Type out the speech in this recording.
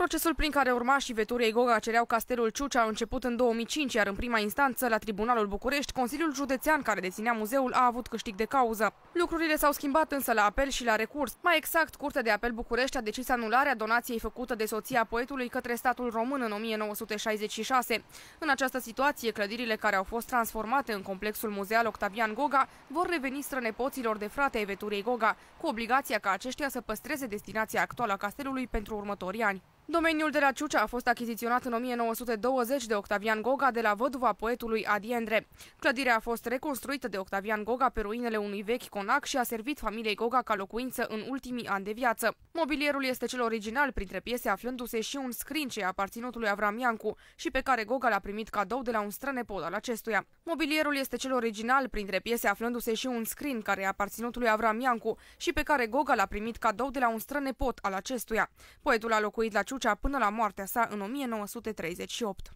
Procesul prin care urmașii Veturiei Goga cereau castelul Ciucea a început în 2005, iar în prima instanță, la Tribunalul București, Consiliul Județean care deținea muzeul a avut câștig de cauză. Lucrurile s-au schimbat însă la apel și la recurs. Mai exact, Curtea de Apel București a decis anularea donației făcută de soția poetului către statul român în 1966. În această situație, clădirile care au fost transformate în complexul muzeal Octavian Goga vor reveni strănepoților de frate ai Veturiei Goga, cu obligația ca aceștia să păstreze destinația actuală a castelului pentru următorii ani. Domeniul de la Ciucea a fost achiziționat în 1920 de Octavian Goga de la văduva poetului Adi Endre. Clădirea a fost reconstruită de Octavian Goga pe ruinele unui vechi conac și a servit familiei Goga ca locuință în ultimii ani de viață. Mobilierul este cel original, printre piese aflându-se și un scrin ce a aparținut lui Avram Iancu și pe care Goga l-a primit cadou de la un strănepod al acestuia. Mobilierul este cel original, printre piese aflându-se și un scrin care a aparținut lui Avram Iancu și pe care Goga l-a primit cadou de la un strănepod al acestuia. Poetul a locuit la Ciucea până la moartea sa în 1938.